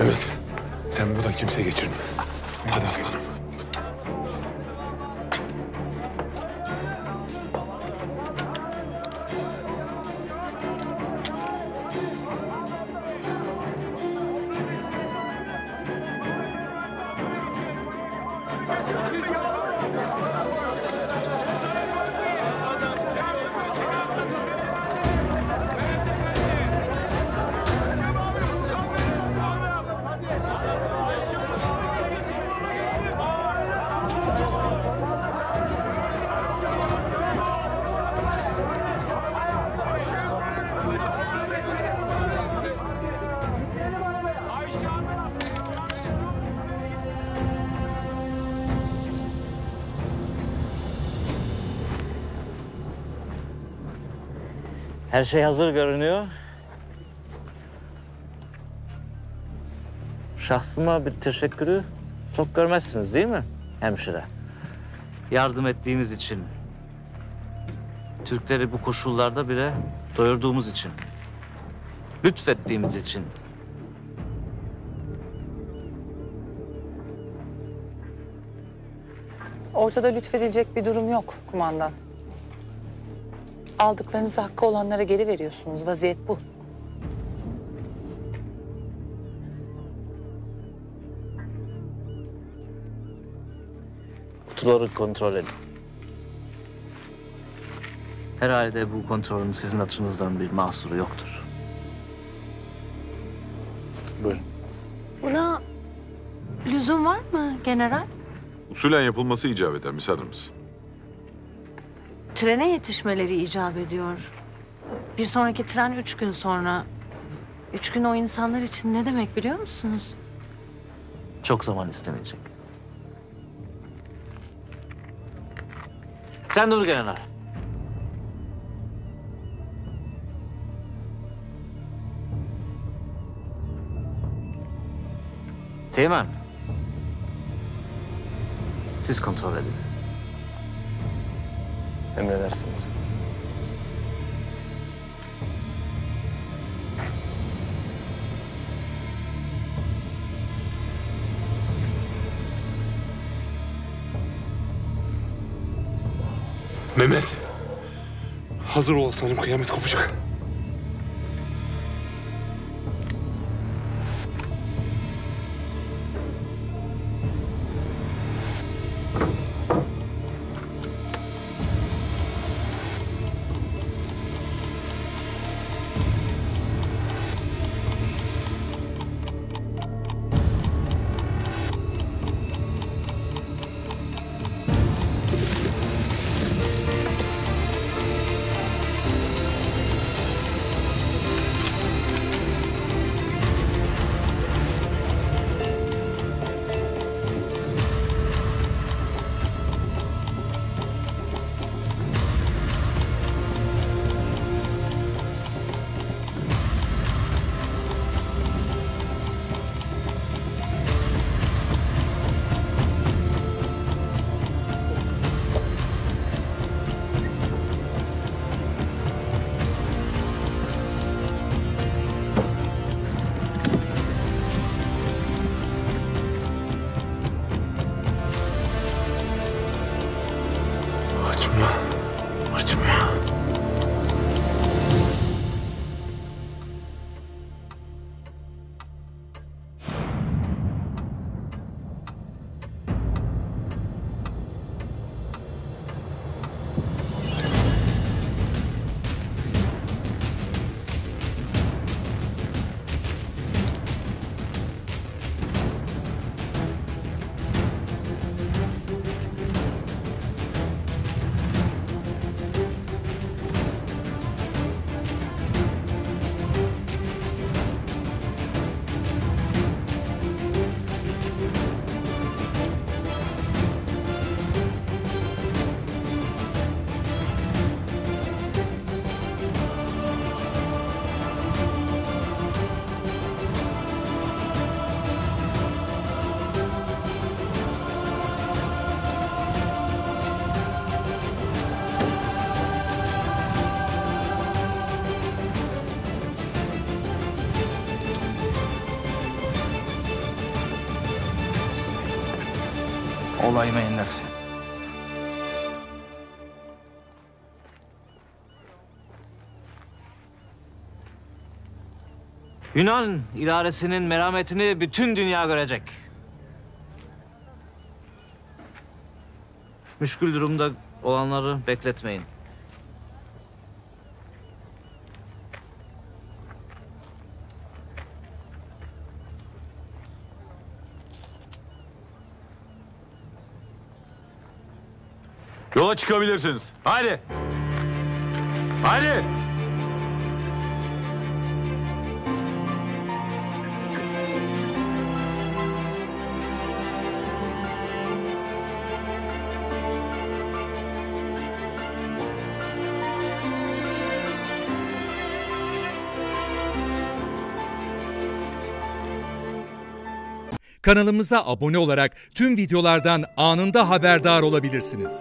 Evet. Sen buradan kimse geçirme. Hadi aslanım. Her şey hazır görünüyor. Şahsıma bir teşekkürü çok görmezsiniz değil mi hemşire? Yardım ettiğimiz için. Türkleri bu koşullarda bile doyurduğumuz için. Lütfettiğimiz için. Ortada lütfedilecek bir durum yok kumandan. Aldıklarınızı hakkı olanlara geri veriyorsunuz. Vaziyet bu. Kutuları kontrol edin. Herhalde bu kontrolün sizin açınızdan bir mahsuru yoktur. Buyurun. Buna lüzum var mı general? Usulen yapılması icap eder müsaadeniz. Trene yetişmeleri icap ediyor. Bir sonraki tren üç gün sonra. Üç gün o insanlar için ne demek biliyor musunuz? Çok zaman istemeyecek. Sen dur general. Teğmen. Siz kontrol edin. Emredersiniz. Mehmet. Hazır ol aslanım kıyamet kopacak. Olayıma yenilirsin. Yunan idaresinin merhametini bütün dünya görecek. Müşkül durumda olanları bekletmeyin. Yola çıkabilirsiniz. Hadi. Hadi. Kanalımıza abone olarak tüm videolardan anında haberdar olabilirsiniz.